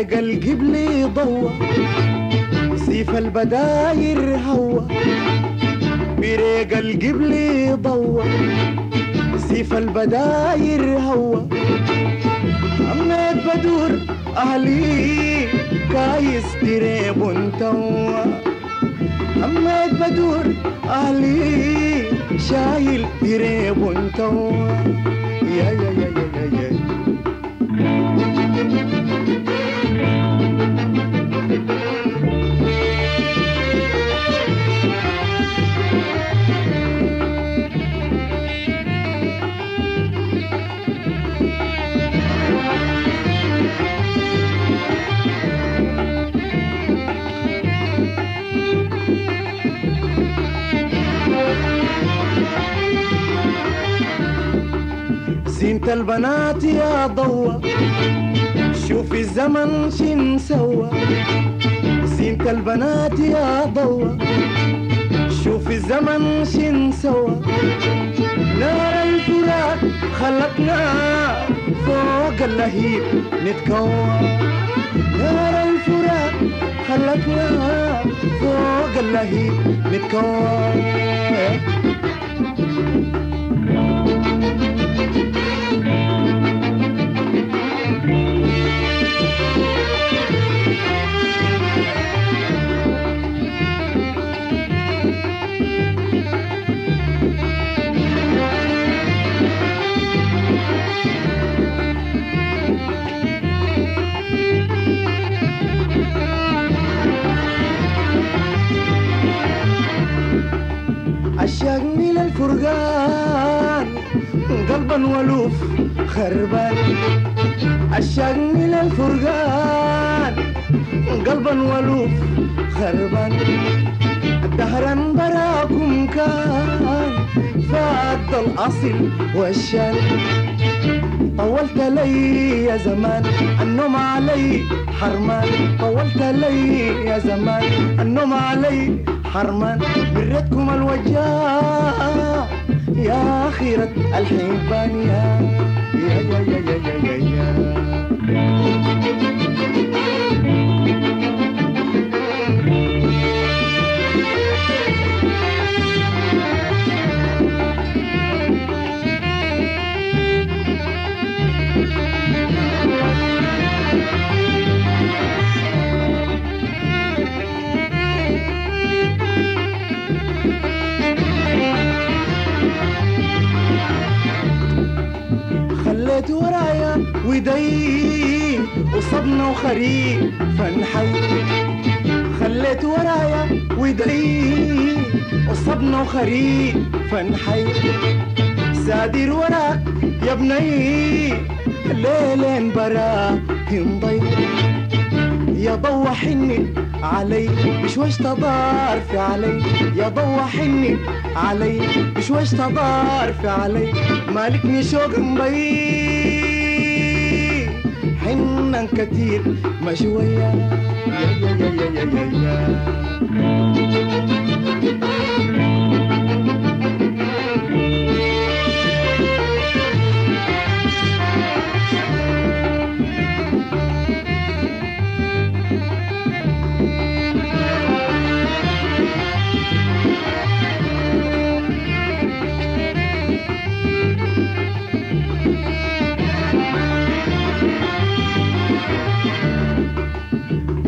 القبل ضوى سيف البداير هوى. بريق القبل ضوى سيف البداير هوى. أميت بدور أهلي كايس دريب توا أميت بدور أهلي شايل دريب توا يا يا, زينة البنات يا ضوى. شوفي الزمن شن سوى. زينة البنات يا ضوى. شوفي الزمن شن سوى. نار الفراق خلتنا فوق اللهيب نتكوى. نار الفراق خلتنا فوق اللهيب نتكوى. عشقني للفرقان قلبا ولوف خربان. عشقني للفرقان قلبا ولوف خربان. دهرا براكم كان فاد الأصل والشان. طولت لي يا زمان النوم علي حرمان. طولت لي يا زمان النوم علي حرمان بريتكم الوجاه يا خيرة الحبان يا يا يا يا يا يا, يا. خليت ورايا ودي وصبنا وخريف فنحي خليت ورايا ودي وصبنا وخريف فنحي سادر وراك يا بني ليلين برا تنضي يا ضوى حني علي بشويش في علي. يا ضوى حني علي بشويش في علي. مالكني شوق مبي حنا كتير ما شوية يا يا يا يا يا يا,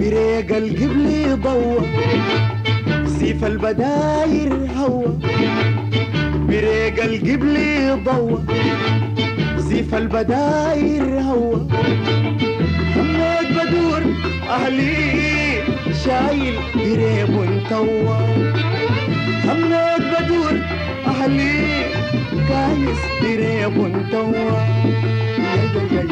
بريق القبل ضوى سيف البداير هوى. بريق القبل ضوى سيف البداير هوى. هموت بدور أهلي شايل قريب توا هموت بدور أهلي كايس قريب توا يا يا, يا.